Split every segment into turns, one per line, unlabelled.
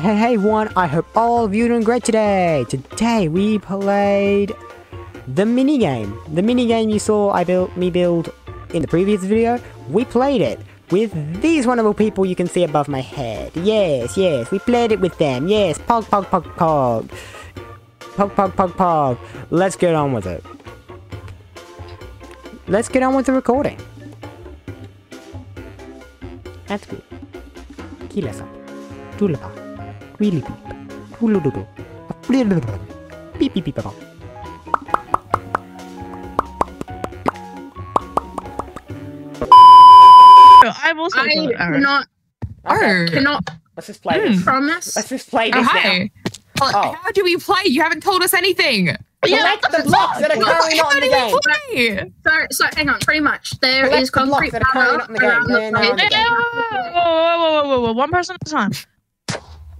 hey, hey, one. I hope all of you are doing great today. Today we played the mini game. The mini game you saw I built me build in the previous video. We played it with these wonderful people you can see above my head. Yes, yes, we played it with them. Yes, pog, pog, pog, pog. Pog, pog, pog, pog. Let's get on with it. Let's get on with the recording. That's good. Kilasa. Tulapa. Really beep. Tulududu. Beep beep beep beep.
I've also
I
got Aaron.
cannot,
Oh,
cannot
Let's just play hmm. this.
promise.
Let's just play
oh
this now.
hi. Well,
Oh.
How do we play? You haven't told us anything.
Collect the blocks that are currently not in the game.
play?
So, so hang on. Pretty much, there
Collect
is
the blocks that are currently not in the game.
around
Yeah, no,
place.
in the game.
Whoa, whoa, whoa, whoa, whoa, one person at a time.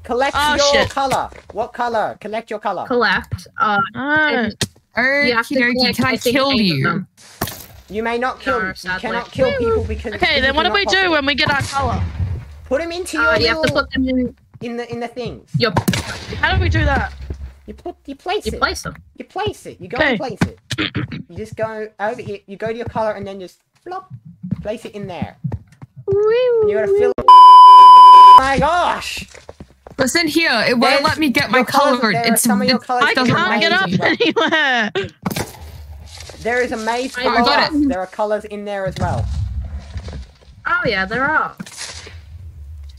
Collect
Oh,
your
shit.
color. What color? Collect your color.
Collect. Uh,
Oh,
and you have to
Okie dokie,
collect,
can I
think,
kill you?
You may not kill.
No,
you cannot kill people because.
okay, then what do we do
possible.
when we get our color?
Put them into your
Uh, you have to put them in
in the in the things.
your.
How do we do that?
You put you place
You
it.
place them.
You place it. You go
Okay.
and place it. you just go over here. You go to your color and then just flop. Place it in there. And you gotta fill. Oh my gosh!
Listen here, it won't
There's-
let me get my
your
color.
there are
It's
some of your
it
colours
I
doesn't
can't get up
amazing,
anywhere.
There is a maze
I
got
us.
it.
There are colors in there as well.
Oh yeah, there are.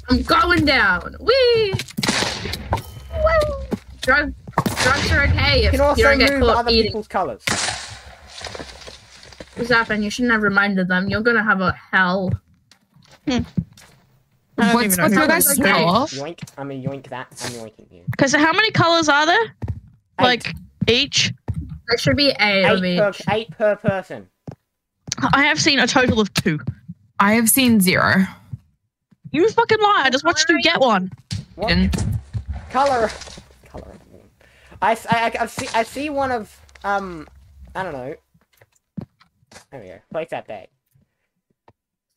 I'm going down. Wee. Woo. Drug, drugs are okay
You
if
can
you
also
don't get
move
caught
other
eating.
people's colors.
Zappin, you shouldn't have reminded them. You're gonna have a hell.
I don't
What's,
even know
what's
who
your
that
guys'
is.
Color?
Yoink. I'm gonna yoink that. I'm yoinking you.
Because how many colors are there?
Eight.
Like each?
There should be eight, of
eight per, eight per person.
I have seen a total of two.
I have seen zero.
You fucking lie! I just watched you get one.
What?
Didn't-
Color. Color. I, s- I, I, I see, I see one of, um, I don't know. There we go. Place that day.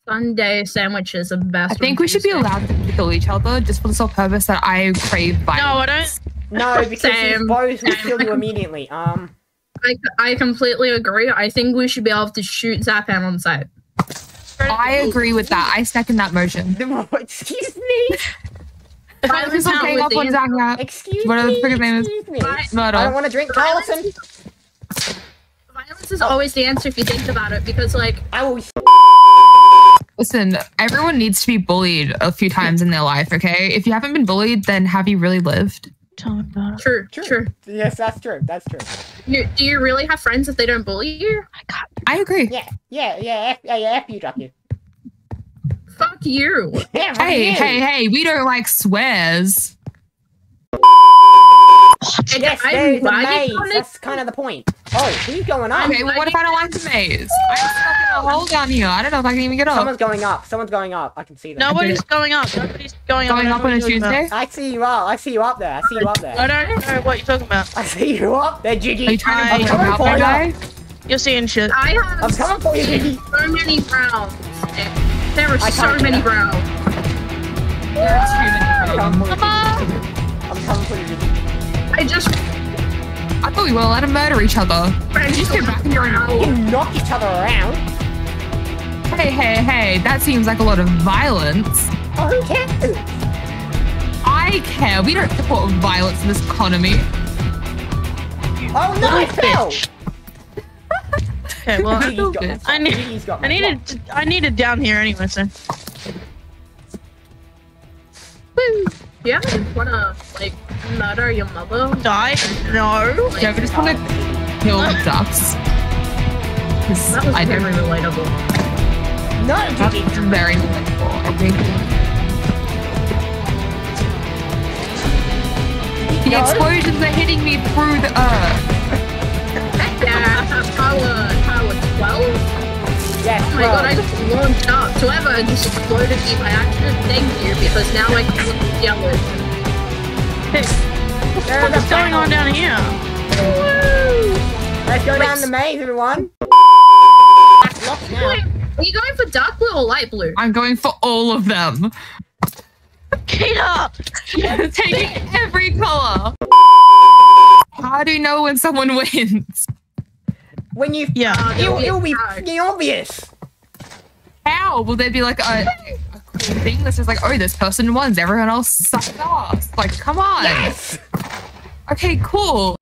Sunday sandwiches are the best.
I think we should be allowed to kill each other just for the sole purpose that I crave violence.
No, I
violence.
don't.
No, because his
Same.
bows will kill you immediately. Um,
I, I completely agree. I think we should be able to shoot Zapan on sight.
I agree with that. I second that motion.
excuse me.
Violence
Who's
not
hang up on
within-
Zach now?
Excuse
Whatever
me.
the frick his name is.
excuse me.
Murder.
I don't want to drink Karlson.
Violence is always the answer if you think about it, because like
I will.
Listen, everyone needs to be bullied a few times in their life, okay? If you haven't been bullied, then have you really lived?
Tell me about it.
true,
True.
true.
Yes, that's true. That's true.
You, do you really have friends if they don't bully you?
I can't.
I agree.
Yeah, yeah, yeah. F, yeah, yeah. F you, drop you.
Fuck you.
Yeah,
Hey,
you.
hey, hey, we don't like swears.
And
Yes,
I'm
there's a
lying
maze.
on.
That's kind of the point. Oh, who's going up?
Okay, well, what if I don't like the maze? I'm stuck in a hole down here. I don't know if I can even get up.
Someone's going up. Someone's going up. I can see that.
Nobody's going up. Nobody's going up.
Going
I
up on a
what you're talking
Tuesday?
I see you up. I see you up there. I see you up
there. I don't know what you're talking about.
I see you up there,
Are you
Jiggy.
trying to
I-
buck
I'm
out
going
my
up.
guy?
You're seeing shit.
I
I'm coming for you, Jiggy.
so many rounds. There are
I
so many
do
rounds.
There are too many
I'm coming
problems.
for you, Jiggy. I'm coming for you, Jiggy.
I just
I thought we were allowed to murder each other.
friends
Just get back in your own
You knock each other around.
Hey, hey, hey, that seems like a lot of violence.
Oh, who cares?
I care. We don't support violence in this economy.
Oh no, I fell.
Okay, well,
Jiggy's got
I
need-
Jiggy's got my
I needed. To, I needed down here anyway. So.
Woo. Do you wanna like murder your mother?
Die? No.
Like,
Yeah, we just want to kill ducks.
that was
I
very
don't.
relatable.
No,
That's very relatable, I think. The
No.
explosions are hitting me through the earth.
Yeah, power power twelve.
Yes,
Oh my
well,
god, I just launched up. Whoever just exploded me by accident, thank you, because now I can look yellow.
There's a
What's going on down here?
Woo!
Let's go down the maze, everyone. Locked now.
Wait, are you going for dark blue or light blue?
I'm going for all of them.
Kita!
Taking every color. How do you know when someone wins?
When you,
Yeah.
Uh,
it'll,
there'll be
it'll
a
be obvious.
How will there be like a, a cool thing that says like, oh, this person wins, everyone else sucks ass? Like, come on.
Yes.
Okay, cool.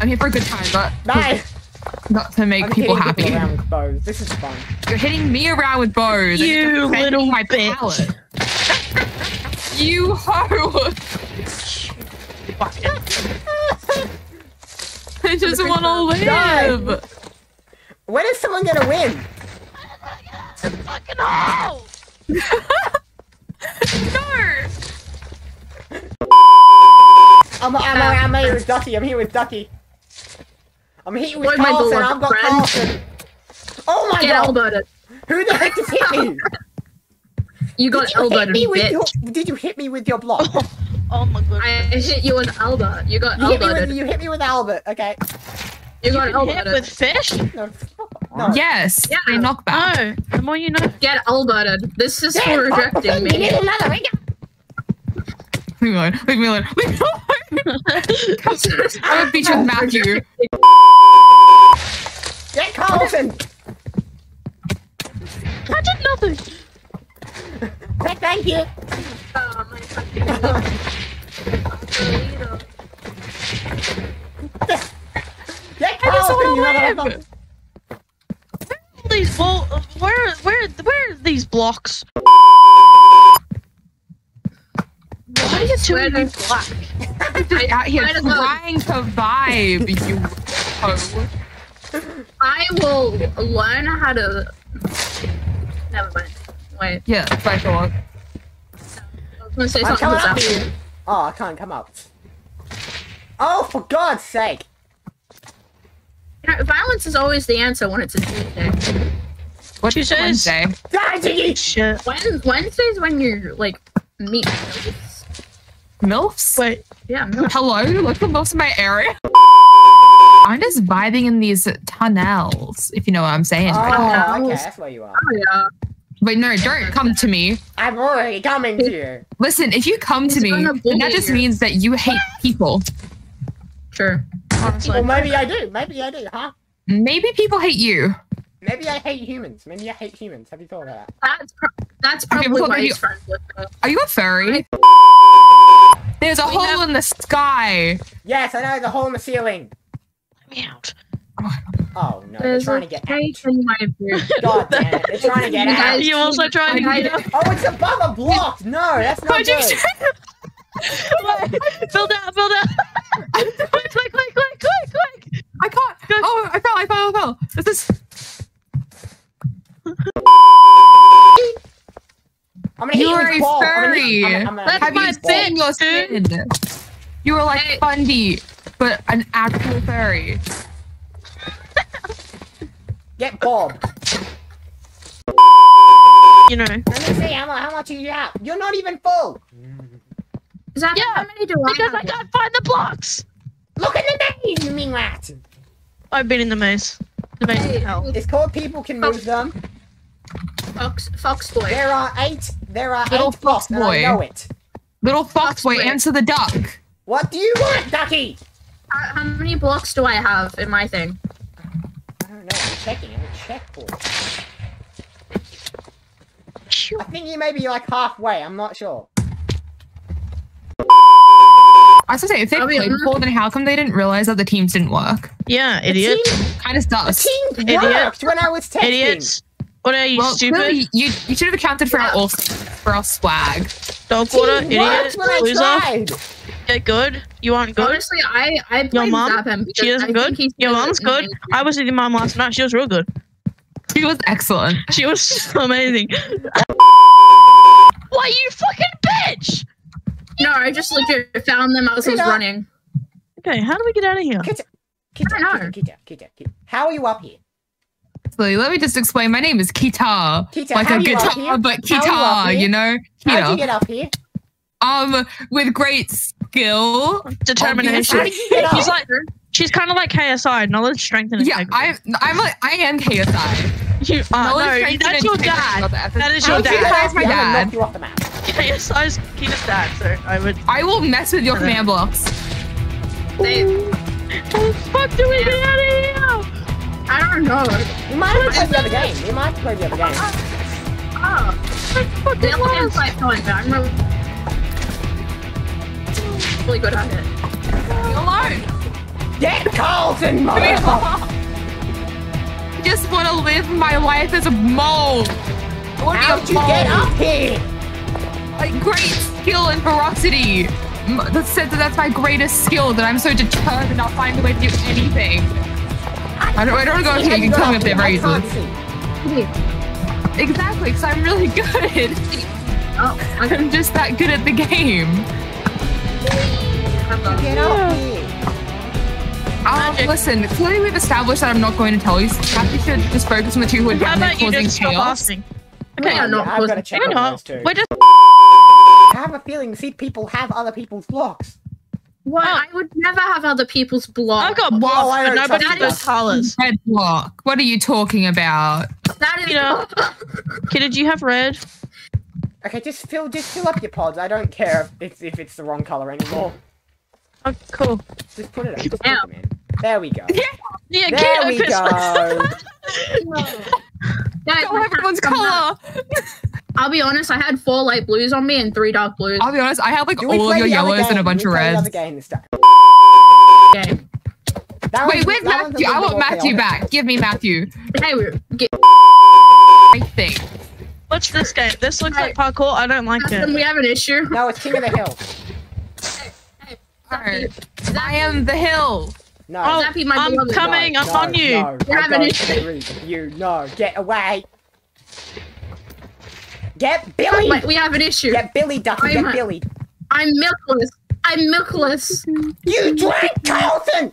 I'm here for a good time, but
No.
not to make
I'm
people happy.
people around with bows. This is fun.
You're hitting me around with bows. and you're
You little
my
bitch.
you hoe! I just want to
Die.
live.
When is someone gonna win?
Fucking hell!
No!
I'm, I'm, I'm here with Ducky. I'm here with Ducky. I'm here with
Boy, Karlson.
I've got
friend.
Karlson. Oh my
Get
god!
elbowed.
Who the heck just hit me?
You got
Did you
elbowed,
me with
bitch.
your? Did you hit me with your block?
Oh my god.
I hit you with Albert. You got
You hit me with
elbowed.
you hit me with Albert. Okay.
You got
Hit
elbowed.
with fish?
No. No.
Yes,
Yeah.
they knock back.
No. The more you know.
Get elbowed. This is
Damn,
for rejecting
Karlson, you need
me.
another ring.
Leave me alone. Leave me alone. Leave me alone. I'm gonna beat you with Matthew.
Get Karlson.
I did nothing.
Th- Thank you.
Oh, my fucking
Get
I just
Karlson. You
wanna
another
live.
All These ball. Where? Where? Where are these blocks? Why are you two of you black?
Just out here
Might as well.
trying to vibe, you hoe.
I will learn how to. Never mind. Wait.
Yeah, that's what I thought.
I was gonna say
I'm
something
coming
else
up here. Oh, I can't come up. Oh, for God's sake!
You know, violence is always the answer when it's a Tuesday.
What's
She says-
Wednesday?
Die, Jiggy!
Shit.
When, Wednesday's when you're like meat.
MILFs?
Wait.
Yeah, milk.
Hello? Look at most of my area. I'm just vibing in these tunnels, if you know what I'm saying.
Oh,
Oh,
okay, that's where you are.
Oh, yeah.
But no, don't come to me.
I'm already coming to you.
Listen, if you come to me, then that just means that you hate people.
Sure.
Honestly.
Well, maybe I do. Maybe I do, huh?
Maybe people hate you.
Maybe I hate humans. Maybe I hate humans. Have you thought of that?
That's pro- that's
oh,
probably
well,
why
maybe-
he's friends with her.
Are you a furry? There's a
We
hole in the sky.
Yes, I know There's a hole in the ceiling.
Let me out.
Oh no, they're trying to get out.
cake in my beard.
God damn it, they're trying to get
You
out.
guys-
You also trying to get out?
Oh, it's above a block. No, that's not
Why'd
good.
Build out, build out. quick, quick, quick, quick, quick, quick.
I can't. Oh, I fell, I fell, I fell. Is This
I'm gonna hit
You
you
are
with
a
ball. I'm gonna. I'm gonna- I'm gonna
That's
Have
you
you
my
with ball.
seen your
dude.
skin? You were like
Hey.
Fundy, but an actual furry.
Get Bob.
You know.
Let me see how, how much you have. You're not even full.
Is that
Yeah,
how many do I
Because
have?
I can't find the blocks.
Look at the maze, you mean rat.
I've been in the maze. The maze
Hey,
hell.
It's called people can move them.
Fox, Fox boy.
There are eight. There are
Little
eight blocks, and I know it.
Little fox boy,
boy.
answer the duck.
What do you want, Ducky?
How, how many blocks do I have in my thing?
I don't know. I'm checking. I'm check for. I think you may be like halfway. I'm not sure.
I was gonna say, if they
I'll be
played
honest.
before, then how come they didn't realize that the teams didn't work?
Yeah,
The
idiot.
team,
Kind of
the
sus.
team
Idiot.
worked when I was testing.
Idiots. What are you,
Well,
stupid?
clearly, you you should have accounted for our awesome, for our swag.
Dog water,
worked
idiot, loser.
tried.
Get good. You aren't good.
Honestly, I I
Your
blame
mom?
Zapham because
She isn't
think
good. Your mom's good.
making-
I was with your mom last night. She was real good.
She was excellent.
She was amazing. Why you fucking bitch?
No, I just looked. legit found them as I was running.
Okay, how do we get out of here?
Kita, Kita,
I don't
Kita,
know.
Kita, Kita, Kita. How are you up here?
So let me just explain. My name is Kita,
Kita,
like
how
a guitar,
here?
but
How you up
You know,
How'd you get up here?
Um, with great skill.
Determination.
How did you get up?
She's like, she's kind of like KSI, knowledge, strength, and
Yeah. I'm. I'm like, I am KSI.
You are
No
no,
one's trying
that's your dad.
about the effort.
That is your
do you
dad.
guys my dad?
knock you off the map.
Yes, I was Keena's dad, so I would.
I will mess with your command blocks.
They,
How the fuck do we get out of here?
I don't know.
We might have played the other game. We might have played the other oh, game.
Oh. The other game's quite fun, but I'm really, really good at it.
Leave me alone.
Get Carlton, motherfucker!
I just want to live my life as a mole. I want to
How'd
be
you
a mole.
get up here?
Like great skill and ferocity. That said that that's my greatest skill. That I'm so determined I'll find a way to do anything. I don't. I don't go up here. You can tell me if they're
I
raises. Exactly, because I'm really good.
Oh, I can
I'm just that good at the game.
have.
Get up here.
Um, listen, clearly we've established that I'm not going to tell you. So perhaps you should just focus on the two who are
How about you
causing
just stop
chaos.
asking?
Okay,
Yeah,
I'm not
I've got to
causing-
check on
on,
those two.
we're just.
I have a feeling see people have other people's blocks.
What? I would never have other people's blocks.
I've got
Oh,
blocks,
I
but
don't
nobody
trust
does
you.
colors.
Red block. What are you talking about?
that is
You know- Kita, do you have red?
Okay, just fill just fill up your pods. I don't care if it's if it's the wrong color anymore.
Oh, cool.
Just put it up. Just put in. There we go.
Yeah,
There
Kita,
we
'cause-
go.
Guys,
Go everyone's color.
I'll be honest, I had four light blues on me and three dark blues.
I'll be honest. I had like
Do
all of your
the other
yellows and a bunch
Do
of
we play the
reds.
other game this time?
game.
That
Wait,
one's-
where's
that one's
Matthew? I want Matthew
chaotic.
back. Give me Matthew.
Hey, get
I think.
What's this game? This looks like parkour. I don't like
Justin,
it.
we have an issue.
No, it's King of the Hill.
Alright. I am the hill.
No.
Oh,
Zappy, my
I'm
beloved.
coming.
no,
I'm
no,
on you.
No,
You
I
have an
don't
issue.
you. No, get away. Get Billy.
Wait, we have an issue.
Get Billy, Ducky.
I'm-
Get Billy.
I'm milkless. I'm milkless.
You drank Carlton.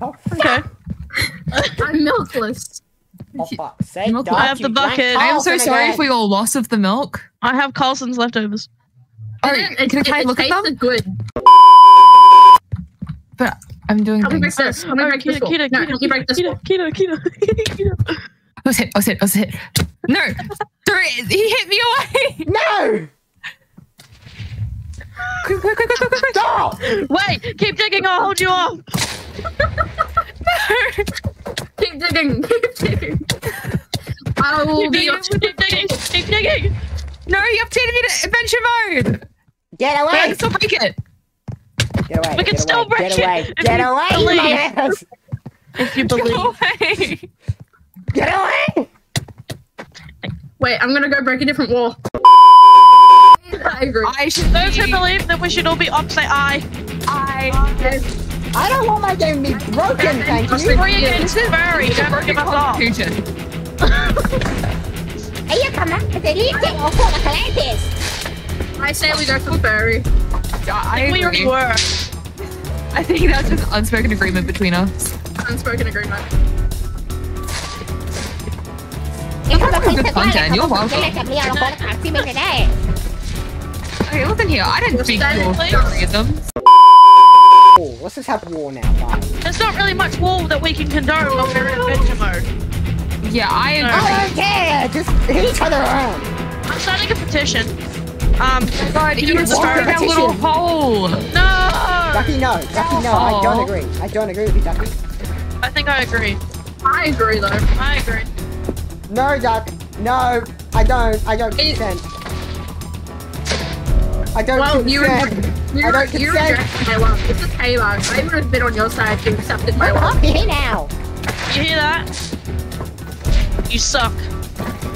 oh,
Okay.
I'm milkless.
oh fuck's sake,
Milk-
Duck,
I have the bucket.
I am so sorry
again.
for your loss of the milk.
I have Karlson's leftovers.
Alright,
It-
can,
it-
can I
it
look at them?
good.
But I'm doing
Help
things.
this. Help me break this.
Kita,
wall.
Kita,
No,
Kita,
help me break this. wall.
Kita, Kita, Kita, Kita.
I was hit. I was hit. I was hit. No, Sorry, he hit me away.
No.
quick, quick, quick, quick, quick, quick.
Stop.
Wait, keep digging. I'll hold you off. no.
Keep digging. Keep digging. I will
Keep
be
digging.
your
Keep digging. Keep digging.
No, you updated me to adventure mode.
Get
But I
away.
can still break it.
Get away.
We can still
away,
break
Get
it
away. Get away, you
believe.
ass.
If you
Go
believe.
away.
Get away.
Wait, I'm gonna go break a different wall. I agree.
I should.
Those who believe that we should all be up, say aye.
I.
I don't want my game to be broken, thank you.
Free against furry. Don't
Broken
give us off.
constitution.
Ella jamás te dice ojo las lentes.
I say we go for furry.
I think
We already were.
I think that's an unspoken agreement between us.
Unspoken agreement.
Eso no
Good content, you're
como que
welcome.
le cambié a lo mejor así me quedé.
Okay, listen here. I didn't speak your
Please.
rhythms.
Oh, let's just have war now, guys.
There's not really much wall that we can condone when we're in adventure mode.
Yeah, I agree.
Oh, don't. Just hit each other around.
I'm starting a petition. Um,
God,
You
you
can
just
start
that little hole.
no!
Ducky, no. Ducky, no. I don't agree. I don't agree with you, Ducky.
I think I agree.
I agree though.
I agree.
No, Duck. No, I don't. I don't
It-
consent. I don't
Well, you
consent.
you
I don't
you
consent.
reject my love. This is Halo. I would have been on your side if you accepted my
I'm
love.
up here now.
You hear that? You suck.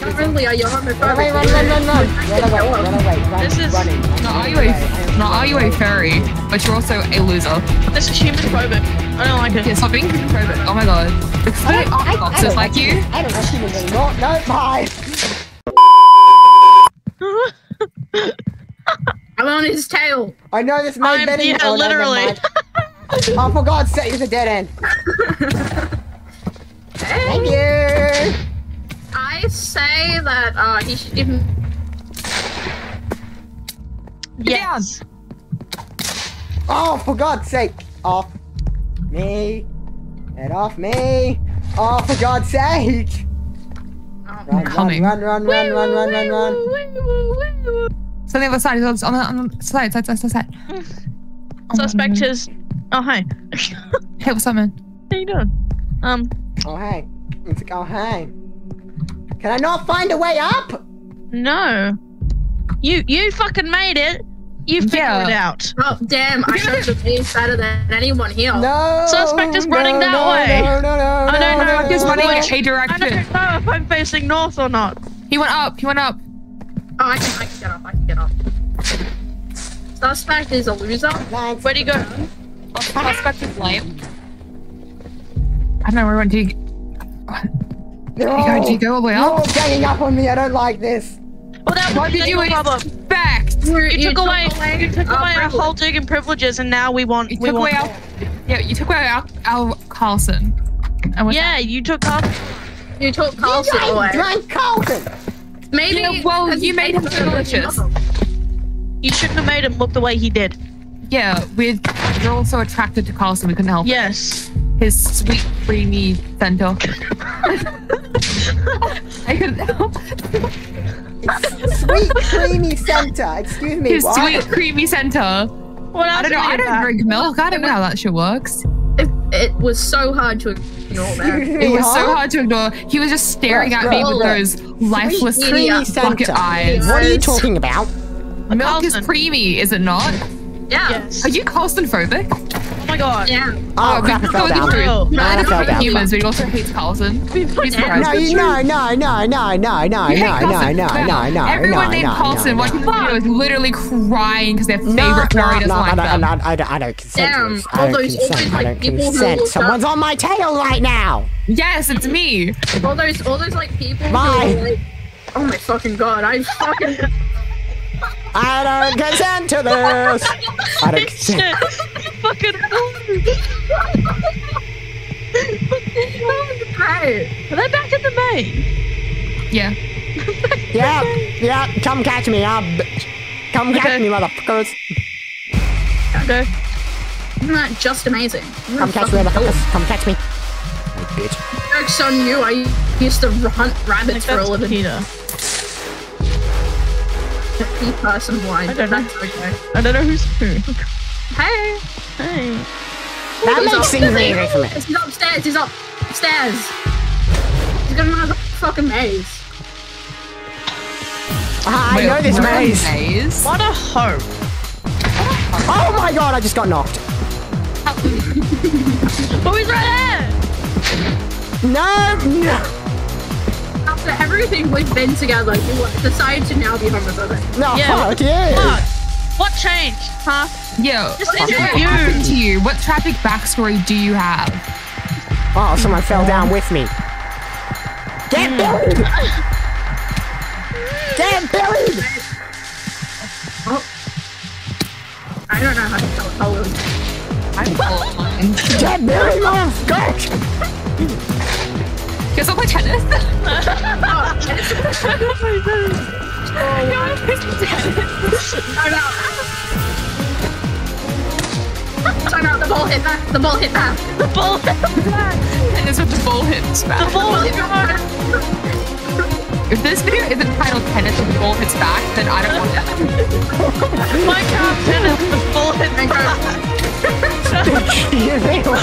Not really, I yell at my
Run away, run, run, run, run. Run away, run away, run,
This is-
running.
Not are you a
away. I
not are you a
running away.
furry, but you're also a loser.
This is human phobic. I don't like it.
Yeah,
it.
stop being homophobic. Oh my god. Because
I
they
don't,
are
I, I
boxes
don't
like you.
I don't like humans anymore. No, bye.
I'm on his tail.
I know this may
I'm-
better.
yeah,
oh,
literally.
mind. oh, for God's sake, it's a dead end. Thank you.
I say that uh, he should give him.
yes.
Oh, for God's sake. Off me. Get off me! Oh, for God's sake!
Oh,
Run,
coming.
run, run, run, run, run, run, run, run.
So on the other side, it's on the, on the side, side, side, side, side.
Suspect is. Oh hi.
Hey, what's up, man?
How you doing? Um.
Oh, hey. It's like, oh, hey. Can I not find a way up?
No. You you fucking made it. You figured
Yeah.
it out.
Oh, damn, I know the game's better than anyone here.
No!
Suspect is running
no,
that
no,
way.
No, no, no,
I don't
no,
know
no,
if
He's
no,
running
no.
in a
I don't know if I'm facing north or not.
He went up. He went up.
Oh, I can, I can get off, I can get off. Suspect is a loser.
Thanks.
Where'd he go?
Suspect is lame. I don't know where went. Did he,
They're
did he go, did he
all,
go all the way
you're all ganging up on me. I don't like this.
Well, that
What did you
your problem.
expect?
You, took away, you took away our
privilege.
whole digging privileges, and now we want
You
we
took away our, yeah, you took away our, our Karlson. And what's
yeah, you took off.
You took Karlson
you
away.
drank Carlton.
Maybe.
Yeah, well,
because
you made him
taken
delicious.
You shouldn't have made him look the way he did.
Yeah, we're, we're also attracted to Karlson. We couldn't help it.
Yes.
His sweet, creamy center. I couldn't help
Sweet creamy center. Excuse me.
his
what?
sweet, creamy center.
Well, else
I don't know. I don't
have?
drink milk. I don't know how that shit works.
It, it was so hard to ignore that.
It
me,
was so hard to ignore. He was just staring
Bruh,
at me with
bruh.
those lifeless
Creamy
Yeah,
bucket
center.
eyes.
What are you talking about?
Milk is creamy, is it not?
Yeah.
Yes.
Are you Karlson phobic?
Oh my god.
Yeah.
Oh, oh crap, I
we
fell
know the
down.
truth.
Oh.
Man, I
He's
fell
not
down.
humans, but he also hates Karlson. He's
Yeah.
surprised.
No, you, no, no, no, no, no, no,
You hate
no, no,
Karlson.
no, no, no,
Everyone
no,
named
no,
Karlson
no,
watching
no.
videos literally crying because their favorite
No, no,
fairy doesn't
no,
like
I don't,
them.
I don't, I don't, I don't consent to
Damn, all
I don't
those- all
consent. I
like,
don't
people
consent. Someone's on my tail right now.
Yes, it's me.
All those, all those like people. who
Bye.
oh my fucking god! I fucking.
I don't consent to this. I don't consent.
Shit. Fucking.
Great.
Are they back at the main?
Yeah.
Yeah, yeah, come catch me, ah, bitch. Come catch me, motherfuckers.
Okay.
Isn't that just amazing? I'm
Come catch me,
fucking kill
motherfuckers. Come catch me. You bitch.
Joke's on you. I used to hunt rabbits for a living.
Peter.
He person blind.
I don't know.
Okay.
I don't know who's who.
Hey.
Hey.
That
He's
makes things
upstairs.
easy for me.
He's upstairs. He's upstairs. He's gonna run a fucking maze.
Ah, I know this maze.
maze?
What a hoe.
Oh my god, I just got knocked.
Oh, he's right
No, no.
After everything we've been together, you decided to now be homophobic.
No,
Yeah,
fuck
there!
you.
Fuck. What changed, huh?
Yo,
Just
what happened
you.
to you? What tragic backstory do you have?
Oh, someone fell down with me. Get mm. buried! Get buried!
Oh. I don't know how to tell colors.
I'm blind.
Get buried, motherfucker!
Guess I'll play tennis.
Time out. Time out. The ball hit back. The ball hit back.
The ball.
tennis with the ball hits back.
The ball is gone.
If this video isn't titled tennis with the ball hits back, then I don't want it.
Minecraft tennis. The ball hit
What?
The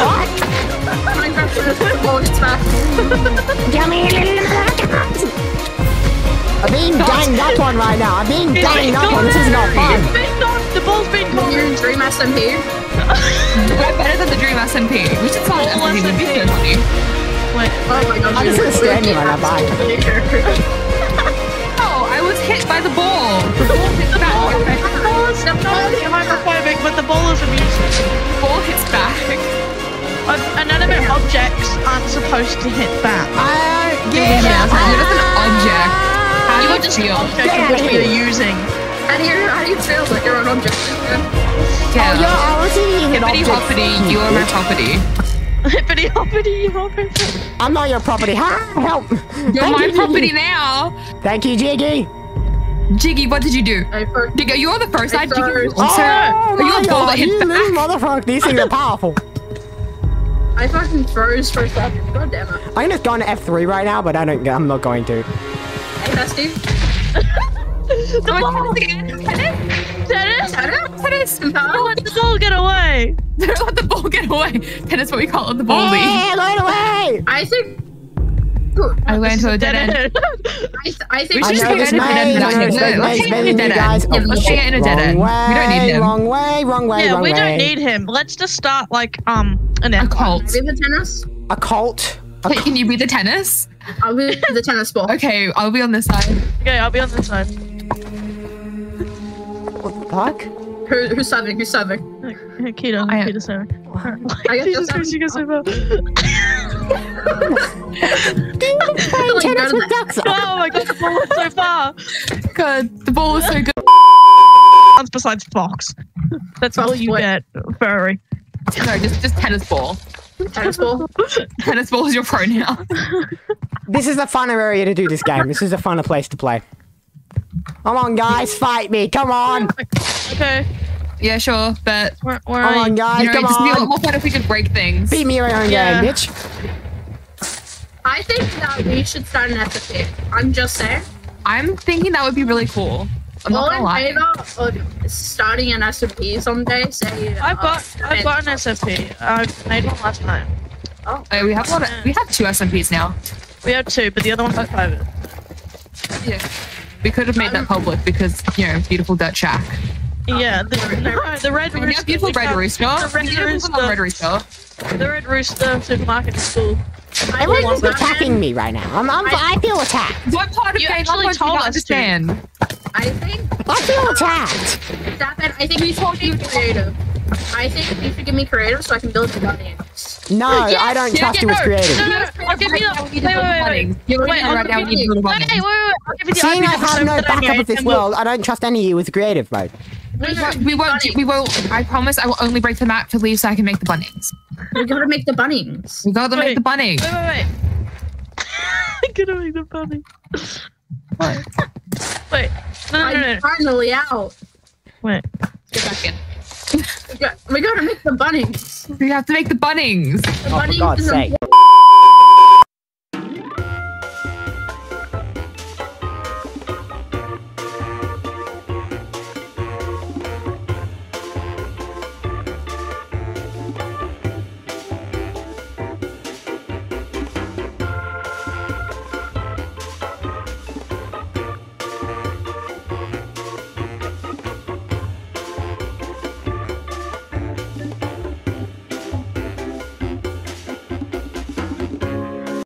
ball.
Come here, little motherfuckers! I'm being ganged up on right now. I'm being ganged up on. This is not fun.
It's been gone. The ball's been gone.
You're Dream SMP.
We're better than the Dream SMP. We should sign
All
SMP.
SMP. Wait.
Oh my god.
I'm just gonna stand here and bye.
Oh, I was hit by the ball. The ball hits
The ball, the ball is not only homophobic, but the ball is abusive. Uh, Inanimate objects aren't supposed to hit back.
I
Yeah,
get
so you're just an object. How do
You
you
are just an
feel?
object
Get
which we are using.
How do you how do you feel like you're an object?
Oh, yeah,
Yeah.
I was eating an
Hippity
object.
hoppity, you are my property.
Hippity hoppity hoppity.
I'm not your property. Ha! Help!
You're
Thank
my
you,
property
Jiggy.
now.
Thank you, Jiggy.
Jiggy, what did you do?
I first
Jiggy, you're the first
I
side. Jiggy,
first-
also,
oh
are you
my
a ball
god, you
hits
little motherfucker. These things are powerful.
I fucking froze for a second. God damn it.
I'm just going to F3 right now, but I don't. I'm not going to.
Hey, Bestie.
The!
Oh, tennis.
Tennis!
Tennis?
Tennis.
Don't
Huh?
let the ball get away!
Don't let the ball get away. Tennis, what we call it, the ball league.
Hey, going away!
I think.
I went to a dead end.
I, I think
We
I
should
know
just
this
go to a dead end
maze. I know this
him.
maze.
Let's
Maze,
take
maze,
a dead
guys.
end.
Oh,
Let's take it in a dead
wrong
end. We don't need him.
Wrong way, wrong way,
yeah,
wrong
we don't need him. Let's just start like um an
A
F1.
cult.
I'll be the tennis.
A cult. A
Hey, can you be the tennis?
I'll be the tennis ball.
Okay, I'll be on this side.
Okay, I'll be on this side.
What the fuck?
Who, who's serving? Who's serving?
Hey, Keto,
I-
Keto seven.
I guess
Jesus
that's-
Christ, you guys so bad.
Like, go
Tennis with
the-
ducks on.
Oh my god, the ball went so far.
Good. The ball was so good.
That's besides Fox. That's all you
what?
get, furry.
No, just just tennis ball.
tennis ball.
Tennis ball is your pronoun.
This is a funner area to do this game. This is a funner place to play. Come on, guys, fight me. Come on.
Okay,
Yeah, sure, but
where, where
Come
are
on, guys.
you know,
Come
it'd just be a lot
on.
more fun if we could break things.
Beat me in your own
Yeah.
game, bitch.
I think that we should start an SFP. I'm just saying.
I'm thinking that would be really cool. I'm
All
not
in favor of starting an SMP someday. Say.
I've
uh,
got, I've got an SFP. I made one last night.
Oh,
Uh, we have a lot of, we have two SMPs now.
We have two, but the other one's private.
Yeah. We could have made that public because, you know, beautiful Dutch shack.
Yeah, the, no, the red
And
rooster.
yeah, beautiful
we
red
found-
rooster.
The red
Beautiful
rooster.
red rooster.
The red rooster supermarket is cool.
I
Everyone's
think
attacking me right now. I'm, I'm, I feel attacked.
What part of
You
game
actually
language do you
told
not
us to.
understand?
I think
I feel attacked.
that I think we should be creative. I think you should give me creative so I can build the bunnies.
No, I don't
Yeah,
trust
yeah,
you with creative.
No, no, no, I'll give you the. Wait, wait, wait, wait. Wait, I'll give
We
you
to
the.
build
Wait, wait, wait. I'll give you the.
Seeing I have no backup of this world, I don't trust any of you with creative mode.
We,
We won't. We won't. I promise. I will only break the map to leave so I can make the bunnings.
We gotta make the bunnies.
We gotta make the bunnings.
Wait, wait, wait. I'm gonna make the bunny. Wait. No, no, no,
I'm finally out.
Wait.
Get back in.
We, got, we gotta make the bunnings.
We have to make the bunnings.
The
Oh, for God's sake.
important.